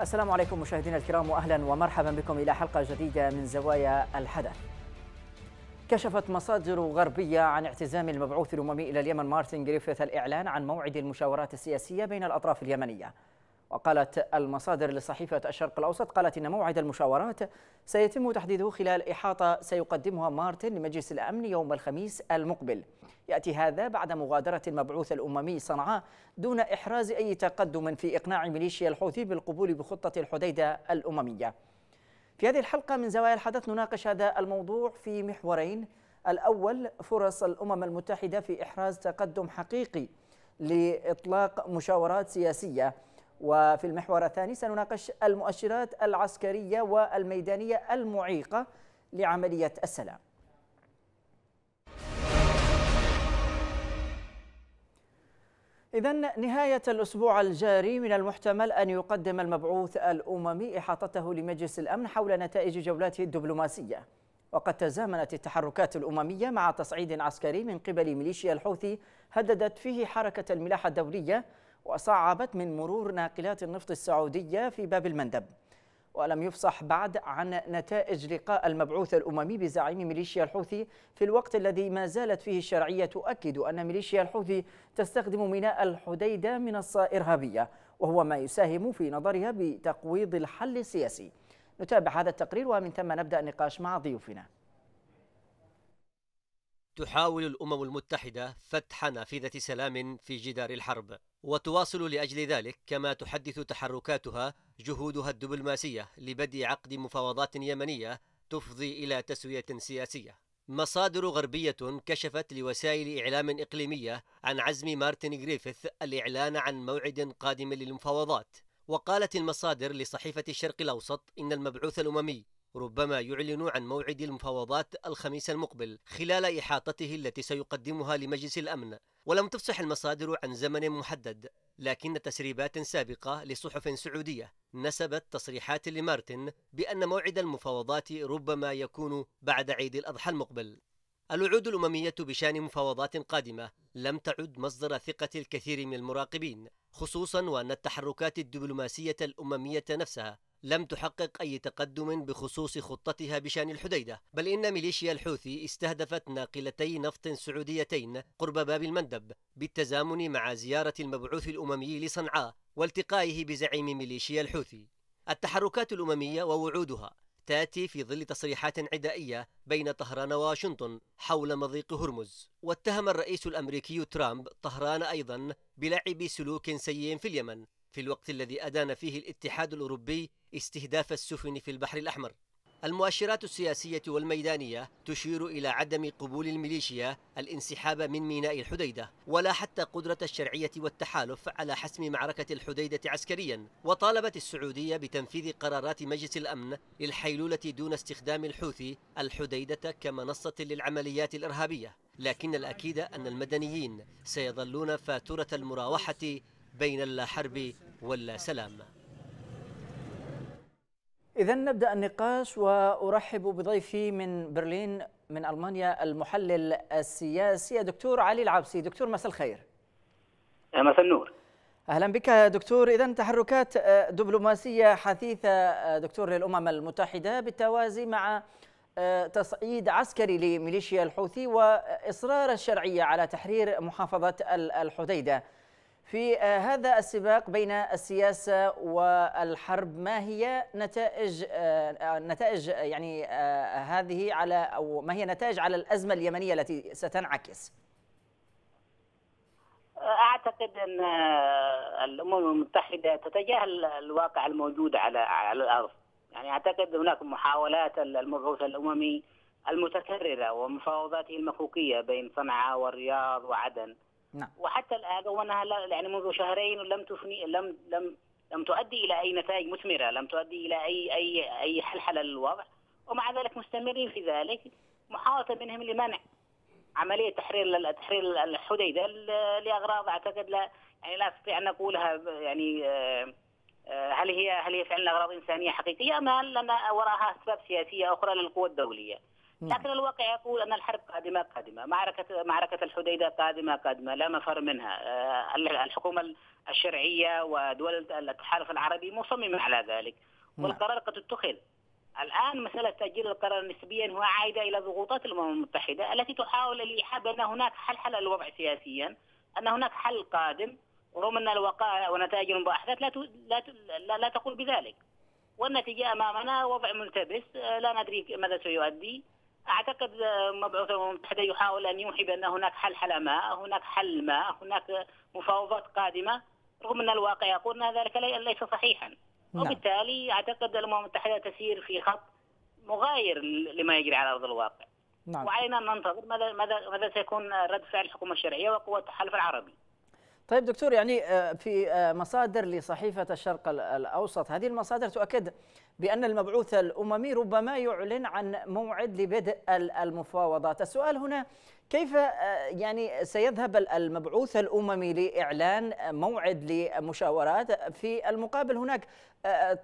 السلام عليكم مشاهدينا الكرام واهلا ومرحبا بكم إلى حلقة جديدة من زوايا الحدث. كشفت مصادر غربية عن اعتزام المبعوث الأممي إلى اليمن مارتن جريفيث الإعلان عن موعد المشاورات السياسية بين الأطراف اليمنية. وقالت المصادر لصحيفة الشرق الأوسط قالت إن موعد المشاورات سيتم تحديده خلال إحاطة سيقدمها مارتن لمجلس الأمن يوم الخميس المقبل. يأتي هذا بعد مغادرة المبعوث الأممي صنعاء دون إحراز أي تقدم في إقناع ميليشيا الحوثي بالقبول بخطة الحديدة الأممية. في هذه الحلقة من زوايا الحدث نناقش هذا الموضوع في محورين، الأول فرص الأمم المتحدة في إحراز تقدم حقيقي لإطلاق مشاورات سياسية، وفي المحور الثاني سنناقش المؤشرات العسكرية والميدانية المعيقة لعملية السلام. إذا نهاية الأسبوع الجاري من المحتمل أن يقدم المبعوث الأممي إحاطته لمجلس الأمن حول نتائج جولاته الدبلوماسية وقد تزامنت التحركات الأممية مع تصعيد عسكري من قبل ميليشيا الحوثي هددت فيه حركة الملاحة الدولية وصعبت من مرور ناقلات النفط السعودية في باب المندب ولم يفصح بعد عن نتائج لقاء المبعوث الأممي بزعيم ميليشيا الحوثي في الوقت الذي ما زالت فيه الشرعية تؤكد أن ميليشيا الحوثي تستخدم ميناء الحديدة منصة إرهابية وهو ما يساهم في نظرها بتقويض الحل السياسي. نتابع هذا التقرير ومن ثم نبدأ النقاش مع ضيوفنا. تحاول الأمم المتحدة فتح نافذة سلام في جدار الحرب وتواصل لأجل ذلك كما تحدث تحركاتها جهودها الدبلوماسية لبدء عقد مفاوضات يمنية تفضي إلى تسوية سياسية. مصادر غربية كشفت لوسائل إعلام إقليمية عن عزم مارتن غريفيث الإعلان عن موعد قادم للمفاوضات وقالت المصادر لصحيفة الشرق الأوسط إن المبعوث الأممي ربما يعلن عن موعد المفاوضات الخميس المقبل خلال إحاطته التي سيقدمها لمجلس الأمن. ولم تفصح المصادر عن زمن محدد لكن تسريبات سابقة لصحف سعودية نسبت تصريحات لمارتن بأن موعد المفاوضات ربما يكون بعد عيد الأضحى المقبل. الوعود الأممية بشأن مفاوضات قادمة لم تعد مصدر ثقة الكثير من المراقبين خصوصا وأن التحركات الدبلوماسية الأممية نفسها لم تحقق أي تقدم بخصوص خطتها بشأن الحديدة بل إن ميليشيا الحوثي استهدفت ناقلتي نفط سعوديتين قرب باب المندب بالتزامن مع زيارة المبعوث الأممي لصنعاء والتقائه بزعيم ميليشيا الحوثي. التحركات الأممية ووعودها تأتي في ظل تصريحات عدائية بين طهران وواشنطن حول مضيق هرمز. واتهم الرئيس الأمريكي ترامب طهران أيضا بلعب سلوك سيء في اليمن في الوقت الذي أدان فيه الاتحاد الأوروبي استهداف السفن في البحر الأحمر. المؤشرات السياسية والميدانية تشير إلى عدم قبول الميليشيا الانسحاب من ميناء الحديدة ولا حتى قدرة الشرعية والتحالف على حسم معركة الحديدة عسكريا. وطالبت السعودية بتنفيذ قرارات مجلس الأمن للحيلولة دون استخدام الحوثي الحديدة كمنصة للعمليات الإرهابية. لكن الأكيد أن المدنيين سيظلون فاتورة المراوحة بين اللا حرب ولا سلام إذا نبدأ النقاش وأرحب بضيفي من برلين من ألمانيا المحلل السياسي دكتور علي العبسي. دكتور مساء الخير. مساء النور. أهلا بك دكتور. إذا تحركات دبلوماسية حثيثة دكتور للأمم المتحدة بالتوازي مع تصعيد عسكري لميليشيا الحوثي وإصرار الشرعية على تحرير محافظة الحديدة. في هذا السباق بين السياسة والحرب ما هي نتائج نتائج يعني هذه على أو ما هي نتائج على الأزمة اليمنية التي ستنعكس؟ أعتقد أن الأمم المتحدة تتجاهل الواقع الموجود على على الأرض يعني أعتقد هناك محاولات المبعوث الأممي المتكررة ومفاوضاته المكوكية بين صنعاء والرياض وعدن نعم. وحتى الآن وانها يعني منذ شهرين لم تفني لم لم لم تؤدي إلى أي نتائج مثمرة، لم تؤدي إلى اي اي أي حلحلة للوضع، ومع ذلك مستمرين في ذلك محاوله منهم لمنع عملية تحرير تحرير الحديدة لأغراض أعتقد لا يعني لا أستطيع أن أقولها يعني هل هي هل هي فعلا أغراض إنسانية حقيقية ام هل وراها أسباب سياسية أخرى للقوى الدولية؟ لكن الواقع يقول أن الحرب قادمة قادمة. معركه معركة الحديدة قادمة قادمة. لا مفر منها. آه، الحكومة الشرعية ودول التحالف العربي مصممه على ذلك. نعم. والقرار قد اتخذ. الآن مسألة تأجيل القرار نسبيا هو عائده إلى ضغوطات الأمم المتحدة التي تحاول الإيحاء بأن هناك حل حل الوضع سياسيا أن هناك حل قادم رغم أن الوقائع ونتائج المباحثات لا لا لا, لا تقول بذلك. والنتيجة أمامنا وضع ملتبس. لا ندري ماذا سيؤدي. أعتقد مبعوث الامم المتحده يحاول أن يوحي بأن هناك حل حل ما هناك حل ما هناك مفاوضات قادمة رغم أن الواقع يقول أن ذلك ليس صحيحا نعم. وبالتالي أعتقد الأمم المتحدة تسير في خط مغاير لما يجري على أرض الواقع نعم. وعلينا أن ننتظر ماذا ماذا ماذا سيكون رد فعل الحكومة الشرعية وقوى التحالف العربي طيب دكتور يعني آه، في آه، مصادر لصحيفة الشرق الأوسط. هذه المصادر تؤكد بأن المبعوث الأممي ربما يعلن عن موعد لبدء المفاوضات. السؤال هنا كيف آه، يعني سيذهب المبعوث الأممي لإعلان موعد لمشاورات؟ في المقابل هناك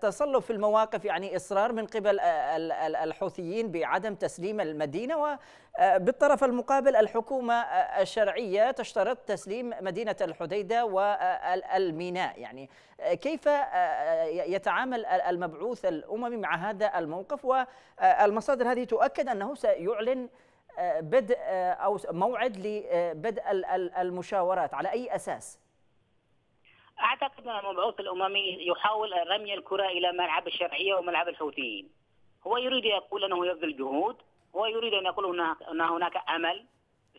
تصلب في المواقف يعني إصرار من قبل الحوثيين بعدم تسليم المدينة وبالطرف المقابل الحكومة الشرعية تشترط تسليم مدينة الحديدة والميناء يعني كيف يتعامل المبعوث الأممي مع هذا الموقف والمصادر هذه تؤكد أنه سيعلن بدء أو موعد لبدء المشاورات على أي أساس؟ أعتقد أن المبعوث الأممي يحاول رمي الكرة إلى ملعب الشرعية وملعب الحوثيين. هو يريد يقول أنه يبذل جهود، هو يريد أن يقول أن هناك أمل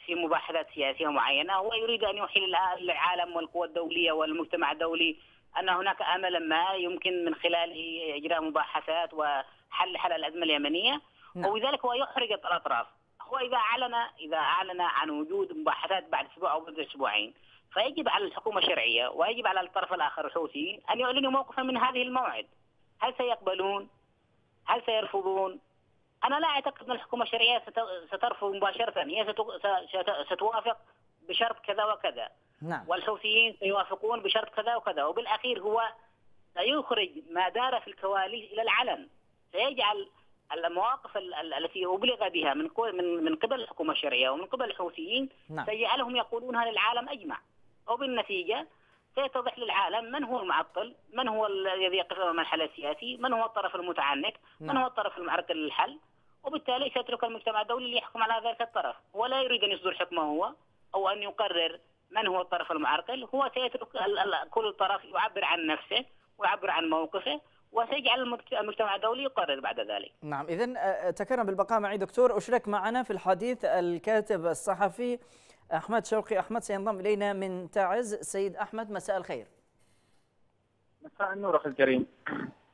في مباحثات سياسية معينة، هو يريد أن يوحي للعالم والقوى الدولية والمجتمع الدولي أن هناك املا ما يمكن من خلاله إجراء مباحثات وحل حل الأزمة اليمنية، نعم. وبذلك هو يحرج الأطراف. هو إذا اعلن إذا أعلن عن وجود مباحثات بعد أسبوع أو بعد أسبوعين فيجب على الحكومة الشرعية ويجب على الطرف الآخر الحوثي أن يعلنوا موقفا من هذه الموعد هل سيقبلون؟ هل سيرفضون؟ أنا لا أعتقد أن الحكومة الشرعية سترفض مباشرة هي ستوافق بشرط كذا وكذا نعم. والحوثيين سيوافقون بشرط كذا وكذا وبالأخير هو سيخرج ما دار في الكواليس إلى العلن سيجعل المواقف التي أبلغ بها من من من قبل الحكومة الشرعية ومن قبل الحوثيين نعم. سيجعلهم يقولونها للعالم أجمع وبالنتيجة سيتضح للعالم من هو المعطل، من هو الذي يقف أمام الحل السياسي، من هو الطرف المتعنت، نعم. من هو الطرف المعرقل للحل، وبالتالي سيترك المجتمع الدولي ليحكم على ذلك الطرف، ولا يريد أن يصدر حكمه هو أو أن يقرر من هو الطرف المعرقل، هو سيترك كل طرف يعبر عن نفسه ويعبر عن موقفه وسيجعل المجتمع الدولي يقرر بعد ذلك. نعم، اذا آه، تكرم بالبقاء معي دكتور، أشرك معنا في الحديث الكاتب الصحفي أحمد شوقي، أحمد سينضم إلينا من تعز، سيد أحمد مساء الخير. مساء النور أخي الكريم.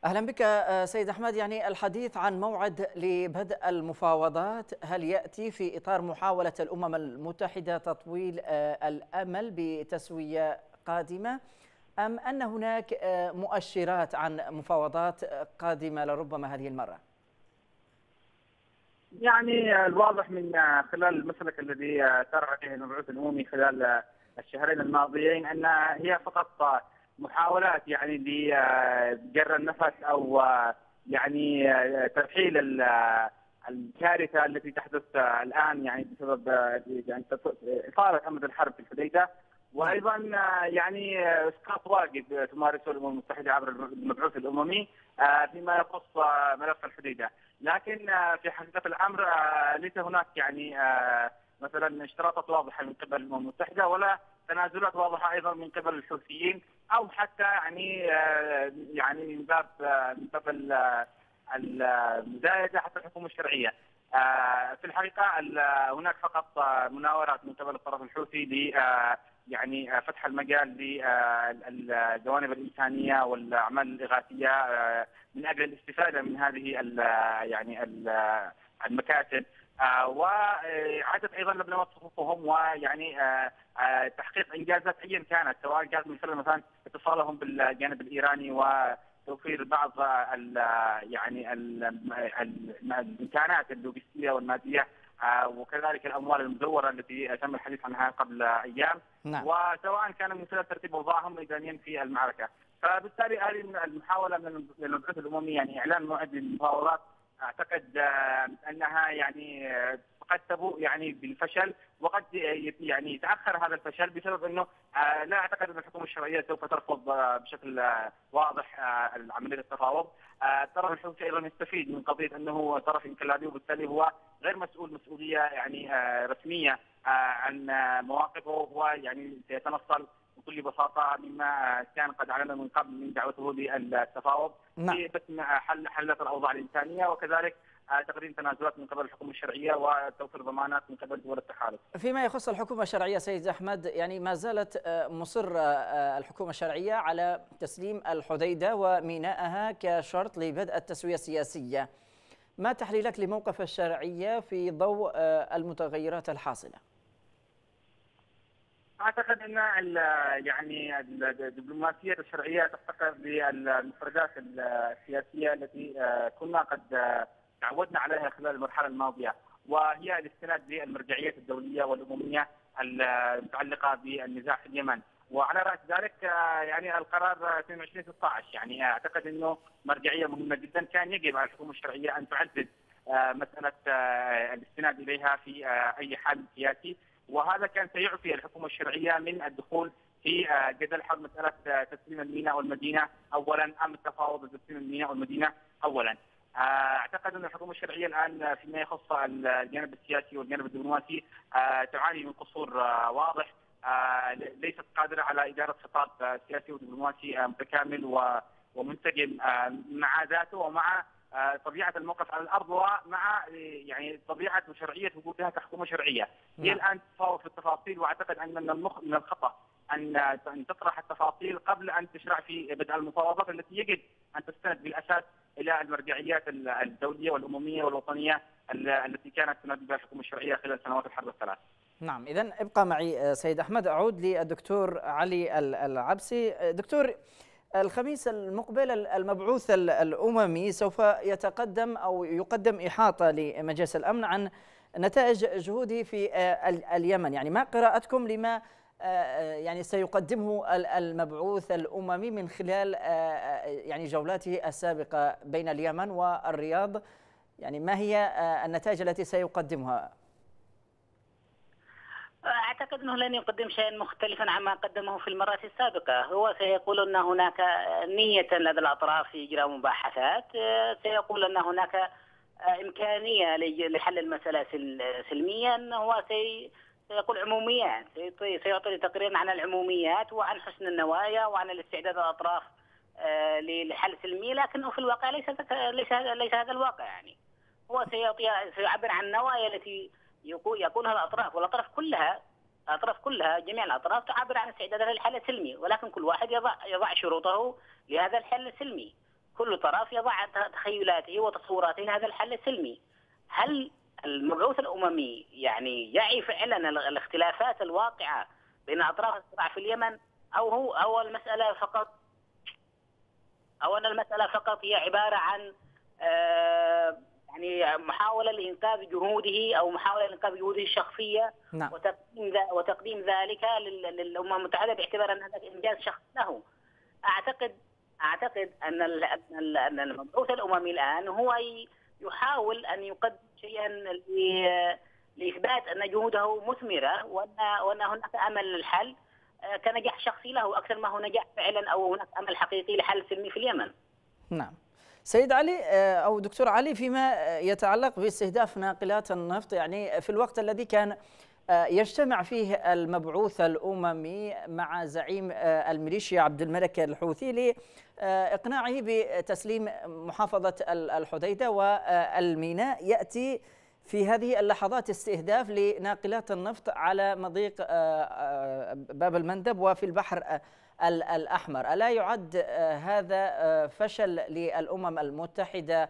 أهلا بك آه، سيد أحمد، يعني الحديث عن موعد لبدء المفاوضات، هل يأتي في إطار محاولة الأمم المتحدة تطويل آه، الأمل بتسوية قادمة؟ أم أن هناك آه، مؤشرات عن مفاوضات قادمة لربما هذه المرة؟ يعني الواضح من خلال المسلك الذي سار فيه المبعوث الاممي خلال الشهرين الماضيين انها هي فقط محاولات يعني لجر النفس أو يعني ترحيل الكارثة التي تحدث الآن يعني بسبب يعني اطاله امد الحرب في الحديدة. وأيضا يعني إسقاط واجب تمارسه الأمم المتحدة عبر المبعوث الأممي فيما يخص ملف الحديدة، لكن في حقيقة الأمر ليس هناك يعني مثلا اشتراطات واضحة من قبل الأمم المتحدة ولا تنازلات واضحة أيضا من قبل الحوثيين أو حتى يعني يعني من باب من باب المزايدة حتى الحكومة الشرعية. في الحقيقة هناك فقط مناورات من قبل الطرف الحوثي يعني آه، فتح المجال للجوانب الإنسانية والأعمال الإغاثية آه، من أجل الاستفادة من هذه يعني المكاتب آه، وعادة أيضا لبنات صفوفهم ويعني تحقيق انجازات ايا كانت سواء كانت من خلال مثلا اتصالهم بالجانب الإيراني وتوفير بعض ال يعني الإمكانات اللوجستية والمادية آه، وكذلك الأموال المزورة التي تم الحديث عنها قبل أيام نعم. وسواء كان من خلال ترتيب اوضاعهم ميدانيا في المعركة فبالتالي هذه المحاولة من المبعوث الاممي يعني إعلان موعد للمفاوضات أعتقد آه، أنها يعني آه، قد تبوء يعني بالفشل وقد يعني يتأخر هذا الفشل بسبب إنه آه، لا أعتقد أن الحكومة الشرعية سوف ترفض بشكل واضح عمليه التفاوض. الطرف الحوثي أيضا يستفيد من قضية أنه طرف انقلابي وبالتالي هو غير مسؤول مسؤولية يعني رسمية عن مواقفه هو يعني سيتنصل بكل بساطة مما كان قد أعلن من قبل من دعوته للتفاوض نعم. في حل حلت الأوضاع الإنسانية وكذلك تقديم تنازلات من قبل الحكومة الشرعية وتوفير ضمانات من قبل دول التحالف. فيما يخص الحكومة الشرعية سيد أحمد يعني ما زالت آه، مصر آه، الحكومة الشرعية على تسليم الحديدة ومينائها كشرط لبدء التسوية السياسية. ما تحليلك لموقف الشرعية في ضوء آه، المتغيرات الحاصلة؟ أعتقد إن يعني الدبلوماسية الشرعية تفتقر بالمفردات السياسية التي كنا قد تعودنا عليها خلال المرحلة الماضية وهي الاستناد للمرجعيات الدولية والأممية المتعلقة بالنزاع في اليمن. وعلى رأس ذلك يعني القرار 22 16 يعني أعتقد إنه مرجعية مهمة جدا كان يجب على الحكومة الشرعية أن تعزز مسألة الاستناد إليها في أي حل سياسي. وهذا كان سيعفي الحكومة الشرعية من الدخول في جدل حول مساله تسليم الميناء والمدينة اولا أم التفاوض بتسليم الميناء والمدينة اولا. أعتقد أن الحكومة الشرعية الآن فيما يخص الجانب السياسي والجانب الدبلوماسي تعاني من قصور واضح ليست قادرة على إدارة خطاب سياسي ودبلوماسي متكامل ومنسجم مع ذاته ومع طبيعة الموقف على الأرض ومع يعني طبيعة وشرعية وجودها كحكومة شرعية. هي نعم. الآن تتفاوض في التفاصيل وأعتقد أن من المخ من الخطأ أن أن تطرح التفاصيل قبل أن تشرع في بدء المفاوضات التي يجب أن تستند بالأساس إلى المرجعيات الدولية والأممية والوطنية التي كانت تنادي بها الحكومة الشرعية خلال سنوات الحرب الثلاث. نعم اذا ابقى معي آه، سيد أحمد أعود للدكتور علي العبسي آه، دكتور الخميس المقبل المبعوث الأممي سوف يتقدم أو يقدم إحاطة لمجلس الأمن عن نتائج جهوده في آه، اليمن. يعني ما قراءتكم لما يعني سيقدمه المبعوث الأممي من خلال يعني جولاته السابقة بين اليمن والرياض؟ يعني ما هي النتائج التي سيقدمها؟ أعتقد إنه لن يقدم شيئا مختلفا عما قدمه في المرات السابقة، هو سيقول أن هناك نية لدى الأطراف في إجراء مباحثات، سيقول أن هناك إمكانية لحل المسألة سلميا، هو سي سيقول عموميات. سيعطي تقريرا عن العموميات وعن حسن النوايا وعن الاستعداد الأطراف آه، لحل سلمي. لكنه في الواقع ليس ليس ليس هذا الواقع يعني. هو سيعطي سيعبر عن النوايا التي يقولها الأطراف والأطراف كلها الأطراف كلها جميع الأطراف تعبر عن استعدادها للحل السلمي ولكن كل واحد يضع يضع شروطه لهذا الحل السلمي كل طرف يضع تخيلاته وتصوراته لهذا الحل السلمي هل المبعوث الأممي يعني يعي فعلا الاختلافات الواقعة بين أطراف الصراع في اليمن أو هو أو المسألة فقط أو أن المسألة فقط هي عبارة عن محاولة لإنقاذ جهوده أو محاولة لإنقاذ جهوده الشخصية نعم. وتقديم ذلك للأمم المتحدة باعتبار أن هذا إنجاز شخصي له. اعتقد أعتقد أن أن المبعوث الأممي الآن هو يحاول أن يقدم شيئا لإثبات أن جهوده مثمرة وان وأن هناك أمل للحل آه، كنجاح شخصي له أكثر ما هو نجاح فعلا أو هناك أمل حقيقي لحل سلمي في اليمن. نعم. سيد علي آه، أو دكتور علي فيما يتعلق باستهداف ناقلات النفط يعني في الوقت الذي كان آه، يجتمع فيه المبعوث الأممي مع زعيم الميليشيا عبد الملك الحوثي لإقناعه بتسليم محافظة الحديدة والميناء. يأتي في هذه اللحظات استهداف لناقلات النفط على مضيق آه، آه، باب المندب وفي البحر آه، الأحمر ألا يعد هذا فشل للأمم المتحدة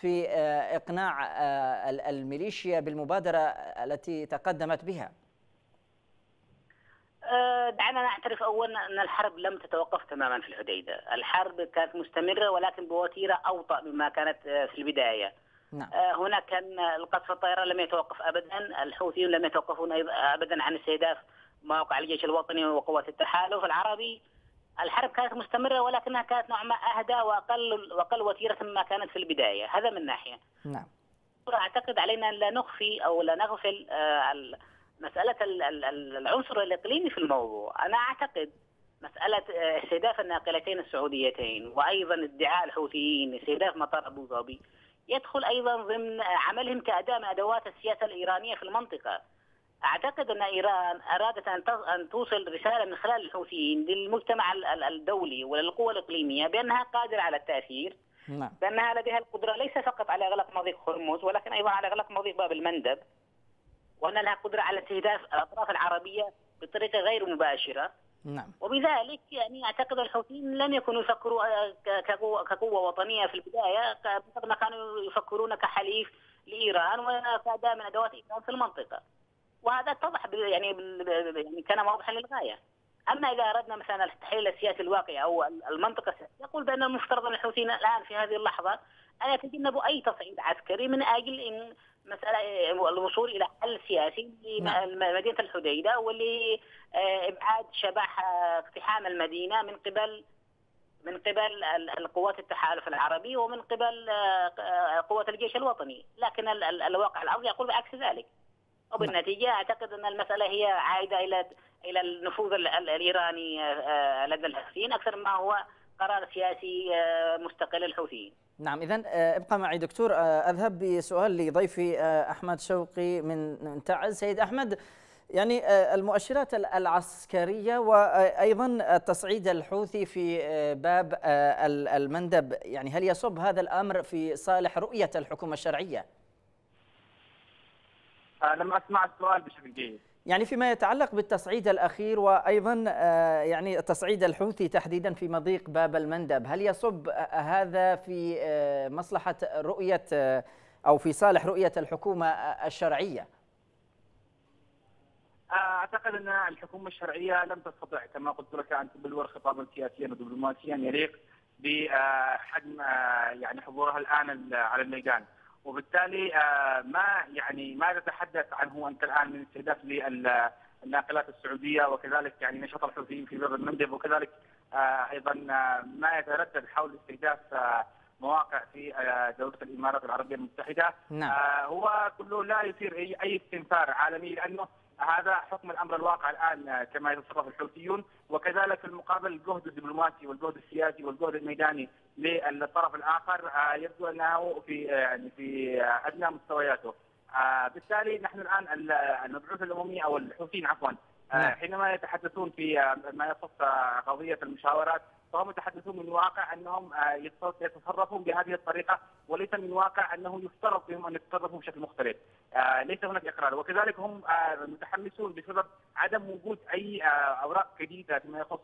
في إقناع الميليشيا بالمبادرة التي تقدمت بها؟ دعنا نعترف اولا أن الحرب لم تتوقف تماما في الحديدة، الحرب كانت مستمرة ولكن بوتيرة اوطى مما كانت في البداية. نعم. آه، هناك كان القصف الطيران لم يتوقف ابدا، الحوثيون لم يتوقفون ابدا عن استهداف مواقع الجيش الوطني وقوات التحالف العربي الحرب كانت مستمرة ولكنها كانت نوعا ما أهدى وأقل وأقل وتيرة مما كانت في البداية هذا من ناحية. نعم. أعتقد علينا أن لا نخفي أو لا نغفل آه، مسألة العنصر الإقليمي في الموضوع. أنا أعتقد مسألة آه، استهداف الناقلتين السعوديتين وأيضا ادعاء الحوثيين استهداف مطار أبو ظبي يدخل أيضا ضمن عملهم كأداة من أدوات السياسة الإيرانية في المنطقة. أعتقد أن إيران أرادت أن توصل رسالة من خلال الحوثيين للمجتمع الدولي وللقوى الإقليمية بأنها قادرة على التأثير نعم. بأنها لديها القدرة ليس فقط على إغلاق مضيق هرمز ولكن أيضا على إغلاق مضيق باب المندب وأن لها قدرة على استهداف الأطراف العربية بطريقة غير مباشرة نعم وبذلك يعني أعتقد الحوثيين لم يكونوا يفكروا آه، كقوه وطنية في البداية بقدر ما كانوا يفكرون كحليف لإيران وكاداه من أدوات إيران في المنطقة. وهذا اتضح يعني يعني كان واضحا للغاية. أما إذا أردنا مثلا التحليل السياسي الواقعي أو المنطقة السياسية يقول بأن المفترض أن الحوثيين الآن في هذه اللحظة ان يتجنبوا أي تصعيد عسكري من أجل إن مسألة الوصول إلى حل سياسي لمدينة نعم. الحديدة ولإبعاد شبح اقتحام المدينة من قبل من قبل القوات التحالف العربي ومن قبل قوات الجيش الوطني لكن الواقع الأرضي يقول بعكس ذلك وبالنتيجة أعتقد أن المسألة هي عائدة إلى إلى النفوذ الإيراني لدى الحوثيين أكثر ما هو قرار سياسي مستقل للحوثيين نعم آه، ابقى معي دكتور آه، أذهب بسؤال لضيفي آه، أحمد شوقي من تعز سيد أحمد يعني المؤشرات العسكرية وأيضا التصعيد الحوثي في باب المندب يعني هل يصب هذا الأمر في صالح رؤية الحكومة الشرعية؟ لم أسمع السؤال بشكل جيد يعني فيما يتعلق بالتصعيد الأخير وأيضا آه، يعني التصعيد الحوثي تحديدا في مضيق باب المندب هل يصب هذا في آه، مصلحة رؤية آه، أو في صالح رؤية الحكومة الشرعية؟ أعتقد أن الحكومة الشرعية لم تستطع كما قلت لك ان تبلور خطابا سياسيا ودبلوماسيا يليق بحجم يعني حضورها الآن على الميدان. وبالتالي آه، ما يعني ما تتحدث عنه أنت الآن من استهداف للناقلات السعودية وكذلك يعني نشاط الحوثيين في باب المندب وكذلك آه، أيضا آه، ما يتردد حول استهداف مواقع في دولة الإمارات العربية المتحدة نعم. هو كله لا يثير أي استنفار عالمي لأنه هذا حكم الأمر الواقع الآن كما يتصرف الحوثيون وكذلك في المقابل الجهد الدبلوماسي والجهد السياسي والجهد الميداني للطرف الآخر آه، يبدو أنه في آه، يعني في آه، أدنى مستوياته. بالتالي نحن الآن المبعوث الاممي أو الحوثيين عفوا نعم. حينما يتحدثون في ما يخص قضية المشاورات فهم يتحدثون من واقع أنهم آه، يتصرفون بهذه الطريقة وليس من واقع أنه يفترض بهم أن يتصرفوا بشكل مختلف. آه، ليس هناك إقرار. وكذلك هم آه، متحمسون بسبب عدم وجود أي أوراق جديدة فيما يخص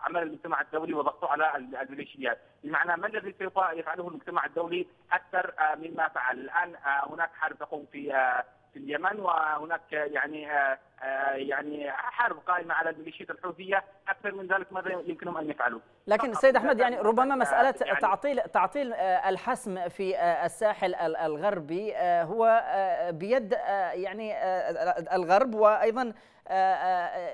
عمل المجتمع الدولي وضغطه على الميليشيات، بمعنى ما الذي سوف يفعله المجتمع الدولي أكثر مما فعل، الآن هناك حرب تقوم في في اليمن وهناك يعني آه، آه، يعني حرب قائمة على الميليشيات الحوثية أكثر من ذلك ماذا يمكنهم أن يفعلوا؟ لكن سيد أحمد يعني ربما مسألة يعني تعطيل تعطيل آه، الحسم في الساحل الغربي هو بيد يعني الغرب وأيضا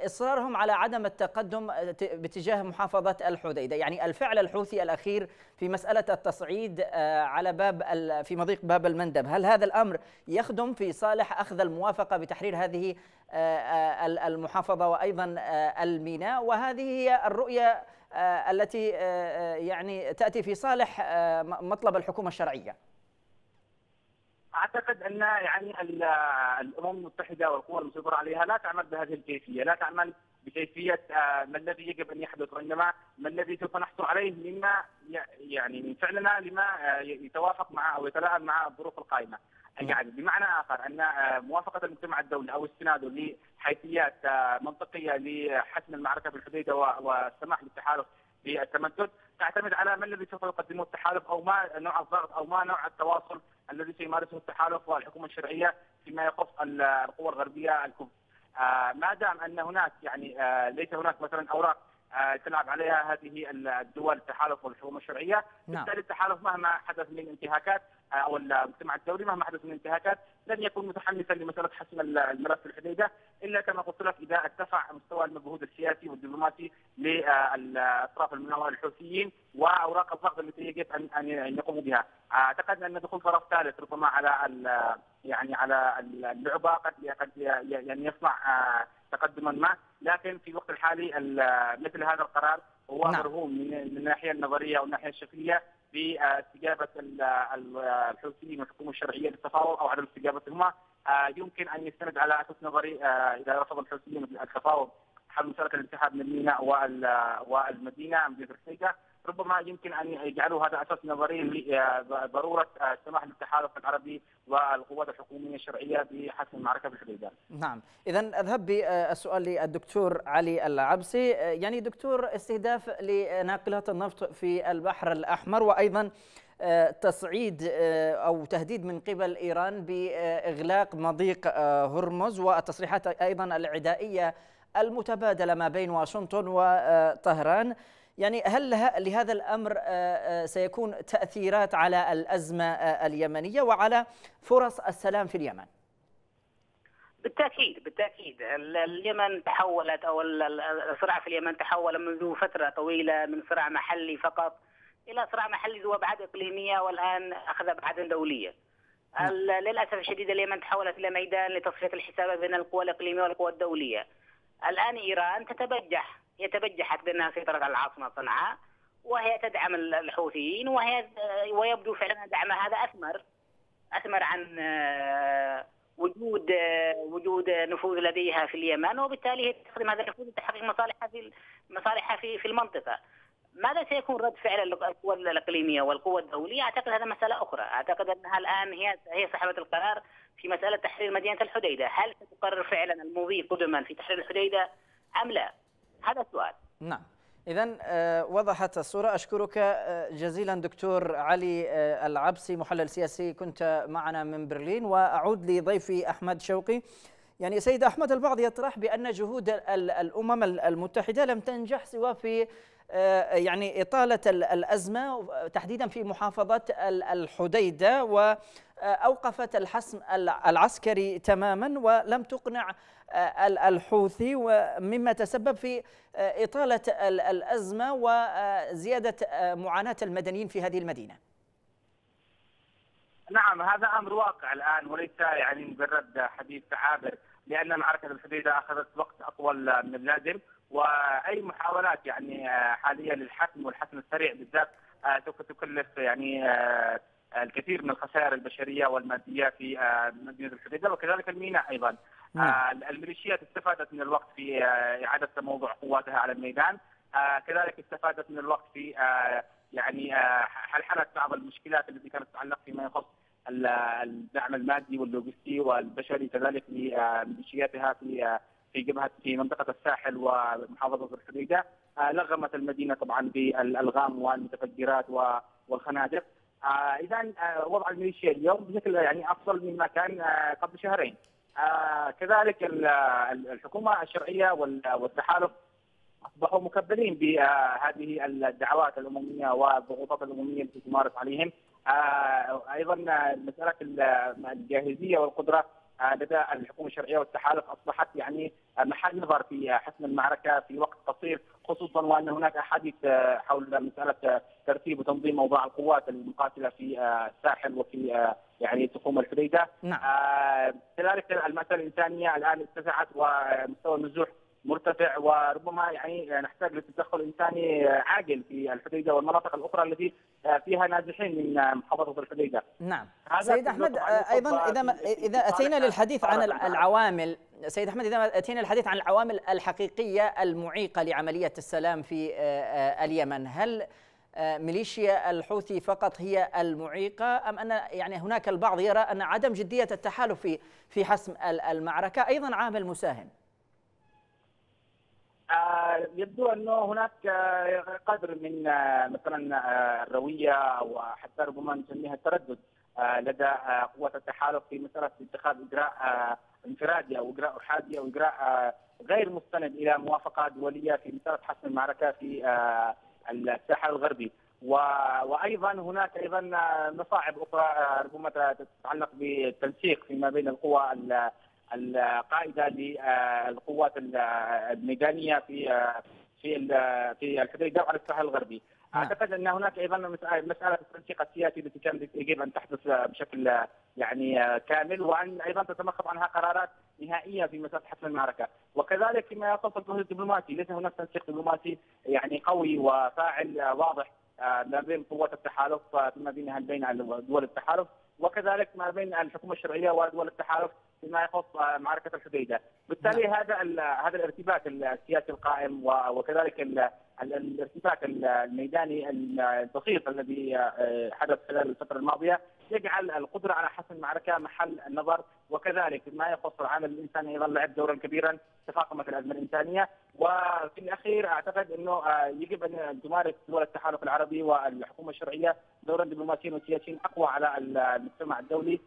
إصرارهم على عدم التقدم باتجاه محافظه الحديده، يعني الفعل الحوثي الأخير في مسألة التصعيد على باب في مضيق باب المندب، هل هذا الأمر يخدم في صالح أخذ الموافقة بتحرير هذه المحافظة وأيضا الميناء؟ وهذه هي الرؤية التي يعني تأتي في صالح مطلب الحكومة الشرعية. أعتقد أن يعني الأمم المتحدة والقوى المسيطرة عليها لا تعمل بهذه الكيفية، لا تعمل بكيفية آه، ما الذي يجب أن يحدث وإنما ما الذي سوف نحصل عليه مما يعني من فعلنا لما آه، يتوافق مع أو يتلائم مع الظروف القائمة. يعني بمعنى آخر أن آه، موافقة المجتمع الدولي أو استناده لحيثيات منطقية لحسم المعركة في الحديده والسماح بالتحالف بالتمدد تعتمد على ما الذي سوف يقدمه التحالف أو ما نوع الضغط أو ما نوع التواصل الذي سيمارسه التحالف والحكومة الشرعية فيما يخص القوى الغربية الكبرى. آه ما دام أن هناك يعني آه ليس هناك مثلا أوراق آه تلعب عليها هذه الدول التحالف والحكومة الشرعية، نعم. بالتالي التحالف مهما حدث من انتهاكات أو المجتمع الدولي مهما حدث من انتهاكات لن يكون متحمسا لمسألة حسم الملف الحديدة إلا كما قلت لك إذا ارتفع مستوى المجهود السياسي والدبلوماسي للاطراف المناوره الحوثيين وأوراق الضغط التي يجب ان أن يقوموا بها. أعتقد أن دخول طرف ثالث ربما على يعني على اللعبة قد قد يعني يصنع تقدما ما لكن في الوقت الحالي مثل هذا القرار هو نعم. مرهون من الناحية النظرية والناحية الشكلية باستجابة الحوثيين والحكومة الشرعية للتفاوض أو عدم استجابتهما. آه، يمكن أن يستند على أساس نظري آه، إذا رفض الحوثيين التفاوض حل مساله الانسحاب من الميناء والمدينه مدينة الحديده ربما يمكن أن يجعلوا هذا أساس نظري لضروره السماح للتحالف العربي والقوات الحكومية الشرعية بحسم المعركة بالحديده. نعم، اذا أذهب بالسؤال للدكتور علي العبسي، يعني دكتور استهداف لناقلات النفط في البحر الأحمر وأيضا آه، تصعيد آه، أو تهديد من قبل إيران بإغلاق مضيق آه، هرمز والتصريحات أيضا العدائية المتبادلة ما بين واشنطن وطهران. يعني هل لهذا الأمر سيكون تأثيرات على الأزمة اليمنية وعلى فرص السلام في اليمن؟ بالتأكيد بالتأكيد اليمن تحولت أو الصراع في اليمن تحول منذ فترة طويلة من صراع محلي فقط إلى صراع محلي ذو أبعاد إقليمية والآن أخذ ابعادا دولية. للأسف الشديد اليمن تحولت إلى ميدان لتصفية الحسابات بين القوى الإقليمية والقوى الدولية. الآن إيران تتبجح هي تبجحت بانها سيطرت على العاصمة صنعاء وهي تدعم الحوثيين وهي ويبدو فعلا دعمها هذا أثمر أثمر عن آه، وجود آه، وجود نفوذ لديها في اليمن وبالتالي هي تستخدم هذا النفوذ لتحقيق مصالحها في مصالحها في في المنطقة. ماذا سيكون رد فعل القوى الإقليمية والقوى الدولية؟ أعتقد هذا مسألة أخرى، أعتقد أنها الآن هي هي صاحبة القرار في مسألة تحرير مدينة الحديدة، هل ستقرر فعلا المضي قدما في تحرير الحديدة أم لا؟ هذا السؤال. نعم. إذا آه، وضحت الصورة. أشكرك آه، جزيلا دكتور علي آه، العبسي محلل سياسي. كنت معنا من برلين. وأعود لضيفي أحمد شوقي. يعني سيد أحمد البعض يطرح بأن جهود الأمم المتحدة لم تنجح سوى في يعني إطالة الأزمة تحديدا في محافظة الحديدة. وأوقفت الحسم العسكري تماما. ولم تقنع الحوثي ومما تسبب في آه، إطالة الأزمة وزيادة معاناة المدنيين في هذه المدينة. نعم هذا أمر واقع الآن وليس يعني مجرد حديث عابر لأن معركه الحديدة أخذت وقت أطول من اللازم وأي محاولات يعني آه، حاليا للحسم والحسم السريع بالذات آه، تكلف يعني آه، الكثير من الخسائر البشرية والمادية في مدينة الحديده وكذلك الميناء أيضا. نعم. الميليشيات استفادت من الوقت في إعادة تموضع قواتها على الميدان، كذلك استفادت من الوقت في يعني حلحله بعض المشكلات التي كانت تتعلق فيما يخص الدعم المادي واللوجستي والبشري كذلك لميليشياتها في في جبهة في منطقة الساحل ومحافظة الحديدة آه، لغمت المدينة طبعا بالألغام والمتفجرات والخنادق آه، اذا آه، وضع الميليشيا اليوم بشكل يعني أفضل مما كان قبل شهرين. كذلك الحكومة الشرعية والتحالف أصبحوا مكبلين بهذه الدعوات الأممية والضغوطات الأممية التي تمارس عليهم. أيضا مسألة الجاهزية والقدرة لدى الحكومة الشرعيه والتحالف أصبحت يعني محل نظر في حسم المعركة في وقت قصير خصوصا وأن هناك احاديث حول مسألة ترتيب وتنظيم اوضاع القوات المقاتلة في الساحل وفي يعني تقوم الحديدة. نعم. كذلك المساله الإنسانية الآن اتسعت ومستوى النزوح مرتفع وربما يعني نحتاج لتدخل انساني عاجل في الحديدة والمناطق الأخرى التي فيها نازحين من محافظة الحديدة. نعم. سيد أحمد أيضا إذا إذا أتينا للحديث عن العوامل سيد أحمد إذا أتينا للحديث عن العوامل الحقيقية المعيقة لعملية السلام في اليمن، هل ميليشيا الحوثي فقط هي المعيقة أم أن يعني هناك البعض يرى أن عدم جدية التحالف في في حسم المعركة أيضا عامل مساهم؟ آه، يبدو أنه هناك آه، قدر من آه، مثلا الروية وحتى ربما نسميها التردد لدى قوات التحالف في مساله اتخاذ إجراء انفرادي أو إجراء أحادي أو إجراء غير مستند إلى موافقة دولية في مساله حسم المعركة في الساحل الغربي. وأيضا هناك أيضا مصاعب أخرى ربما تتعلق بالتنسيق فيما بين القوى القائده للقوات الميدانية في في في الحديده وعلى الساحل الغربي. نعم. أعتقد أن هناك أيضا مساله التنسيق السياسي التي كانت يجب أن تحدث بشكل يعني كامل وأن أيضا تتمخض عنها قرارات نهائية في مساله حسم المعركة، وكذلك فيما يخص الجهد الدبلوماسي ليس هناك تنسيق دبلوماسي يعني قوي وفاعل واضح آه، ما بين قوات التحالف فيما بينها بين دول التحالف وكذلك ما بين الحكومة الشرعية ودول التحالف فيما يخص معركة الحديدة، بالتالي نعم. هذا هذا الارتباك السياسي القائم وكذلك الارتباك الميداني البسيط الذي آه، حدث خلال الفترة الماضية يجعل القدرة على حسم المعركة محل النظر. وكذلك ما يخص العامل الإنساني أيضا لعب دورا كبيرا تفاقمت الأزمة الإنسانية. وفي الأخير أعتقد أنه آه، يجب أن تمارس دول التحالف العربي والحكومة الشرعية دورا دبلوماسيا وسياسيا أقوى على المجتمع الدولي.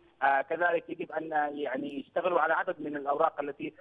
كذلك يجب أن يعني يشتغلوا على عدد من الأوراق التي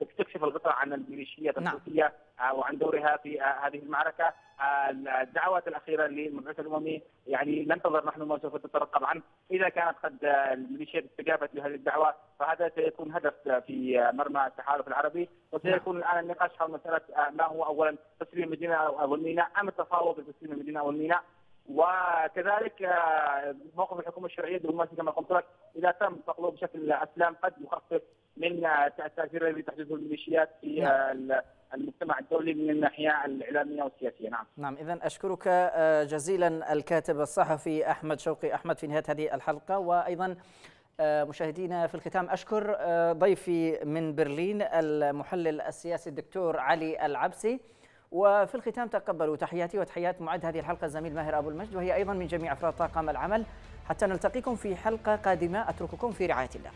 تكشف الغطاء عن الميليشيات نعم. التركية نعم. وعن دورها في هذه المعركة آه، الدعوات الأخيرة للمبعوث الاممي يعني ننتظر نحن ما سوف تترقب عنه إذا كانت قد الميليشيات استجابت لهذه الدعوة فهذا سيكون هدف في مرمى التحالف العربي وسيكون الآن النقاش حول مسألة ما هو اولا تسليم المدينة أو الميناء أم التفاوض بتسليم المدينة أو الميناء وكذلك آه، موقف الحكومة الشرعية الدبلوماسي كما قلت لك إذا تم تقلوه بشكل اسلام قد يخفف من التاثير الذي تحدثه الميليشيات في نعم. المجتمع الدولي من الناحية الإعلامية والسياسية. نعم. نعم اذا أشكرك آه، جزيلا الكاتب الصحفي أحمد شوقي. أحمد في نهاية هذه الحلقة وأيضا آه، مشاهدينا في الختام أشكر ضيفي من برلين المحلل السياسي الدكتور علي العبسي. وفي الختام تقبلوا تحياتي وتحيات معد هذه الحلقة الزميل ماهر أبو المجد وهي أيضا من جميع أفراد طاقم العمل حتى نلتقيكم في حلقة قادمة أترككم في رعاية الله.